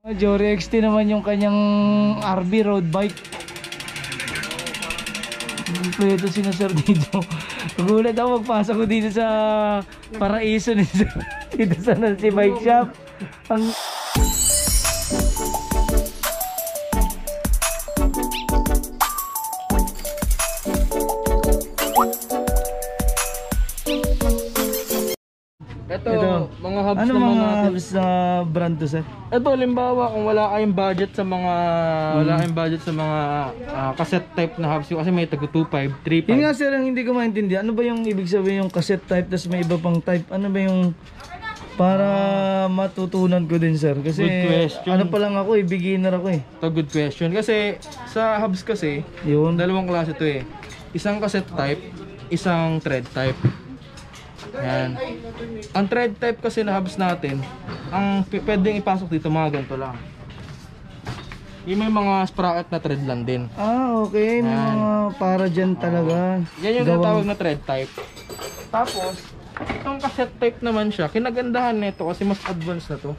Jory XT naman yung kanyang RB road bike. Ito sino sir dito. Nagulat ako magpasok ko dito sa paraiso ni sir. Dito sa si bike shop. Ang Ito, Ito. mga hubs ano na mga mga... hubs na brand to sir? Ito, limbawa, kung wala kayong budget sa mga... Wala kayong budget sa mga ah, cassette type na hubs. Kasi may tago 2.5, 3.5. Yun nga sir ang hindi ko maintindihan. Ano ba yung ibig sabihin yung cassette type tapos may iba pang type? Ano ba yung para matutunan ko din sir kasi Good question. ano pa lang ako eh beginner ako eh. Ito, good question. Kasi sa hubs kasi, Yun. dalawang klase to eh. Isang cassette type, isang thread type. Yan. Ang thread type kasi na hubs natin, ang pwedeng ipasok dito mga ganito lang. Yung may mga sprocket na thread lang din. Ah, okay. May Yan. mga para dyan talaga. Yan yung Gawang- tinatawag na thread type. Tapos, itong cassette type naman siya, kinagandahan nito kasi mas advanced na to.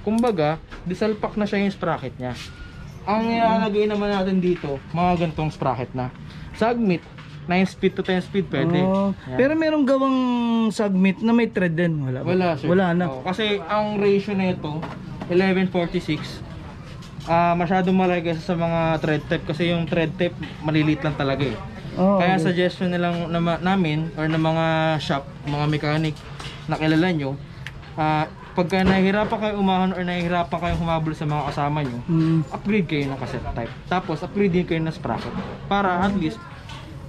Kumbaga, disalpak na siya yung sprocket niya. Ang ilalagay naman natin dito, mga gantong sprocket na. Submit, 9 speed to 10 speed pwede. Oh, pero merong gawang submit na may thread din. Wala ba? Wala sir. Wala na. Oo, kasi ang ratio nito 1146 ah masyadong malaki kaysa sa mga thread type kasi yung thread type maliliit lang talaga eh. Oh, Kaya okay. suggestion nilang na, namin or ng mga shop, mga mechanic na kilala nyo, ah pagka nahihirapan kayo umahon or nahihirapan kayo humabol sa mga kasama nyo, Hmm. upgrade kayo ng cassette type. Tapos upgrade din kayo ng sprocket para at least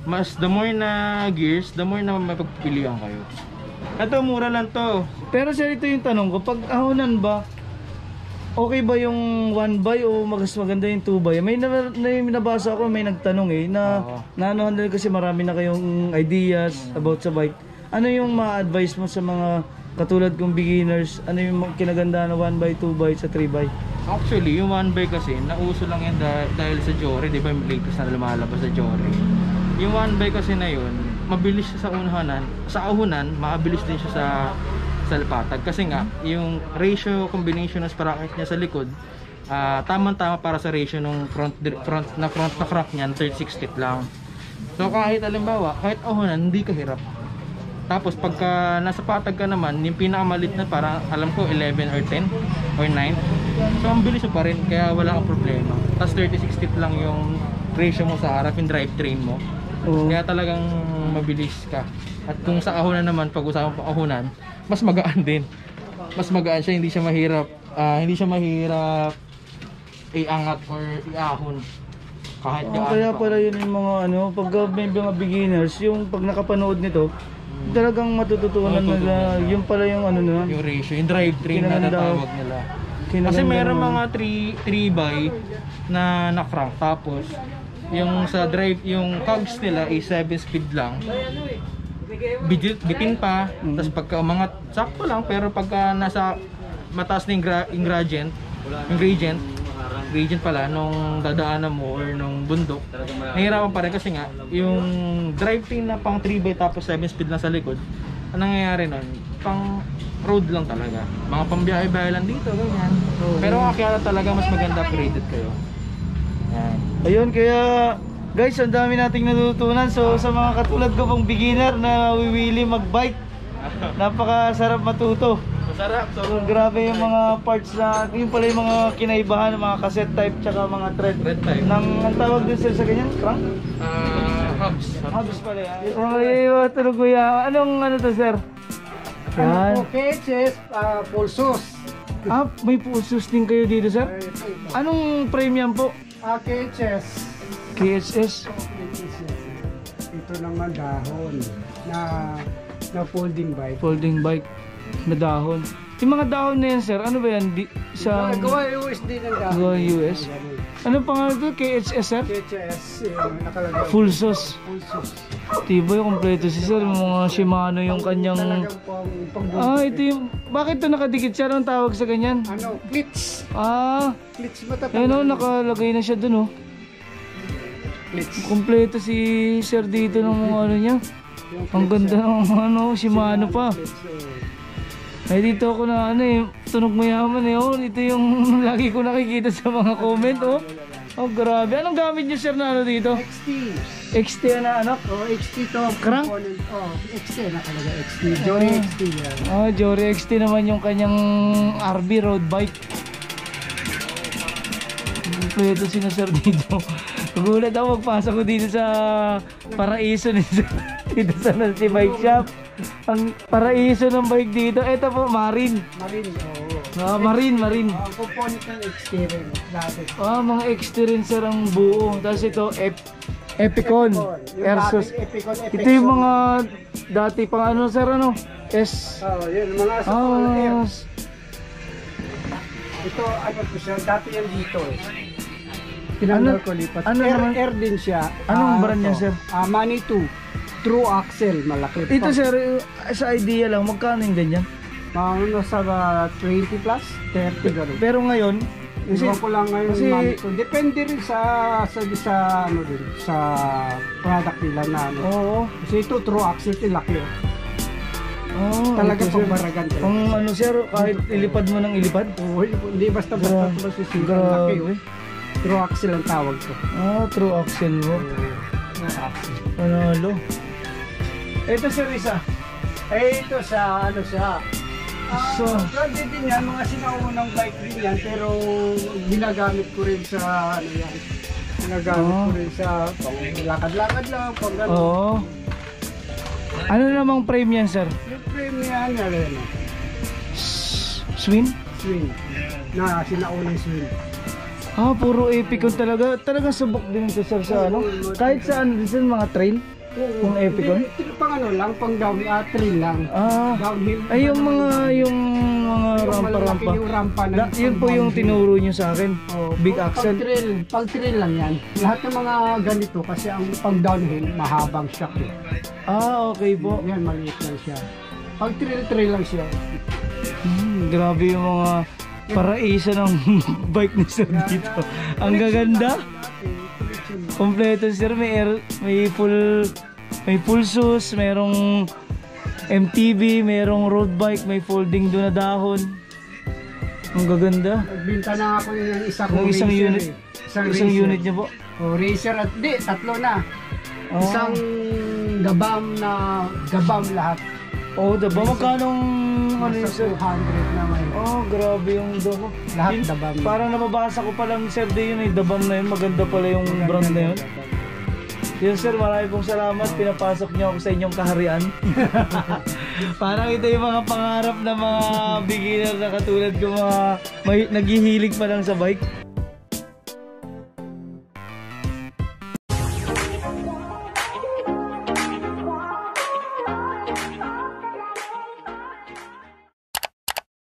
mas the more na gears, the more na mapagpipilian kayo. Ito mura lang to. Pero sir, ito yung tanong ko. Pag ahonan ba, okay ba yung 1 by o mas maganda yung 2 by? May, na, may nabasa ako, may nagtanong eh, na Oo. naanohan din kasi marami na kayong ideas about sa bike. Ano yung ma-advise mo sa mga katulad kong beginners? Ano yung mga kinaganda na 1 by, 2 by, sa 3 by? Actually, yung one by kasi, nauso lang yan dah- dahil sa Jory, di ba yung latest na lumalabas sa Jory. Yung one by kasi na yun, mabilis siya sa unahanan, sa ahunan, mabilis din siya sa sa lapatag. Kasi nga, yung ratio combination ng sprocket niya sa likod, ah tamang-tama para sa ratio ng front, front na front na crank niyan, 36 feet lang. So kahit alimbawa, kahit ahunan, hindi ka hirap. Tapos pagka nasa patag ka naman, yung pinakamalit na para alam ko 11 or 10 or 9. So ang bilis pa rin kaya wala kang problema. Tapos 36 feet lang yung ratio mo sa harap, yung drivetrain mo. Oo. Kaya talagang mabilis ka. At kung sa ahunan naman, pag usapan pa ahunan, mas magaan din. Mas magaan siya, hindi siya mahirap. ah, hindi siya mahirap iangat or iahon. Kahit Oh, kaya pa. pala yun yung mga ano, pag may mga beginners, yung pag nakapanood nito, talagang matututunan nila, nila. yung pala yung ano na, yung ratio, yung drivetrain na Kinaganda- natawag nila. Kasi meron mga 3 3 by na na crank tapos yung sa drive yung cogs nila ay 7 speed lang. Bidit, bitin pa, Mm. tapos pagka umangat, sakto lang, pero pagka nasa mataas na yung gra- ingredient, ingredient, ingredient pala, nung dadaanan mo or nung bundok, nahihirapan pa rin kasi nga, yung drivetrain na pang 3 by tapos 7 speed lang sa likod, ang nangyayari nun, pang road lang talaga. Mga pambiyahe-biyahe lang dito, ganyan. Pero kaya talaga mas maganda upgraded kayo. Yan. Ayun, kaya guys, ang dami nating natutunan. So sa mga katulad ko pong beginner na wiwili mag-bike, napakasarap matuto. Masarap. So, So grabe yung mga parts na, yung pala yung mga kinaibahan ng mga cassette type tsaka mga thread. Thread type. Nang, ang tawag din sir sa ganyan? Crank? ah, hubs. Hubs pala yan. Ay, tulog ko yan. Anong ano to sir? Yan. Okay, chess, uh, pulsos. Ah, may pulsos din kayo dito sir? Anong premium po? Okay, chess. KSS? Ito naman dahon na na folding bike. Folding bike na dahon. Yung mga dahon na yan sir, ano ba yan? Di, sa Gawa USD ng dahon. Gawa US? Ano pangalan ito? KHS sir? KHS, yung nakalagay. Full sauce. Pulsos. Tiba yung kompleto si sir. Mga Shimano yung kanyang... Talagang pang, pang Ah, ito yung... Bakit ito nakadikit siya? Anong tawag sa ganyan? Ano, clits. Ah, Clits matatanda. ayun o, nakalagay na siya dun oh. Clits. Kompleto si sir dito ng mga ano niya. Yung Ang ganda ng ano, Shimano pa. clits, oh. Ay dito ako na ano eh, tunog mayaman eh. Oh, ito yung lagi ko nakikita sa mga comment oh. Oh, grabe. Anong gamit niyo sir na ano dito? XT. XT na ano? Oh, XT to. Crank? Component. Oh, XT nakalagay XT. Jory XT yan. Oh, Jory XT naman yung kanyang RB road bike. Pwede si na sir dito. Nagulat ako magpasok ko dito sa paraiso ni sir. Dito sa si bike shop. Ang paraiso ng bike dito. Ito po, Marine. Marine. Oo. Ah, Marine, Marine. Oh, ang component ng rin. Dati. Ah, mga sir ang buo. Tapos ito, Ep Epicon. Yung Versus. dating Epicon, Ito yung mga dati pang ano sir ano? S. Oh, yun. Mga sa Ah, air. Ito, ano to siya, dati yan dito eh. Tinanggal Ano- ko lipat. ano air, naman- air din siya. Anong Ah, brand niya, sir? Ah, 2. True axle, malaki. Ito sir, eh, sa idea lang, magkano yung ganyan? Mga ano sa ah, 20 plus, 30 ganun. Pero ngayon, kasi, ko lang ngayon kasi- 2. Depende rin sa, sa, sa, ano din, sa product nila na ano. oo. Kasi ito true axle, ito laki. oh. Oh, Talaga ito, sir. pambaragan talaga. Ang ano sir, kahit ilipad mo ng ilipad? Oo, hindi basta basta Gra- ito masisira. Laki. Oh. True axle ang tawag to. Ah, true axle mo. True axle. Panalo. Ito sir, isa. Eh, ito sa ano siya. So- pwede din yan, mga sinaunang bike din yan, pero ginagamit ko rin sa ano yan. Ginagamit Oh. ko rin sa lakad-lakad lang, pang gano'n. Oo. Ano namang frame yan sir? Yung frame yan, ano yan, S- Swim? swing. Na sinaunang swing. Ah, puro Epicon talaga. Talagang subok din ito sir sa ano. Kahit saan, sa mga trail. Yung Epicon? Hindi, ito pang ano lang, pang down, uh, trail lang. Ah, Downhill. ay yung mga, yung mga Yung rampa-rampa. yung rampa na Da- yun po yung tinuro nyo sa akin. Oh, Big pag axle. trail, pag trail lang yan. Lahat ng mga ganito kasi ang pang downhill mahabang shock eh. Ah, okay po. Yan maliit lang siya. Pag trail trail lang siya. Hmm, grabe yung mga paraisa ng bike ni sir dito. Ang gaganda. Kompleto sir, may air, may full may full shoes, merong MTB, merong road bike, may folding doon na dahon. Ang gaganda. Nagbinta na ako ng isa kong Ng isang racer unit. eh. Isang, Isang racer. unit niya po. Oh, racer at di, tatlo na. Oh. Isang gabam na gabam lahat. Oh, diba? Magkanong ano yun Nasa sir? 200 na ngayon. Oh, grabe yung damo. Lahat Yun, dabam. Parang nababasa ko pa lang sir din yun, eh, dabam na yun. Maganda pala yung brand na yun. Yun sir, marami pong salamat. Pinapasok niyo ako sa inyong kaharian. Parang ito yung mga pangarap ng mga beginner na katulad ko mga may, naghihilig pa lang sa bike.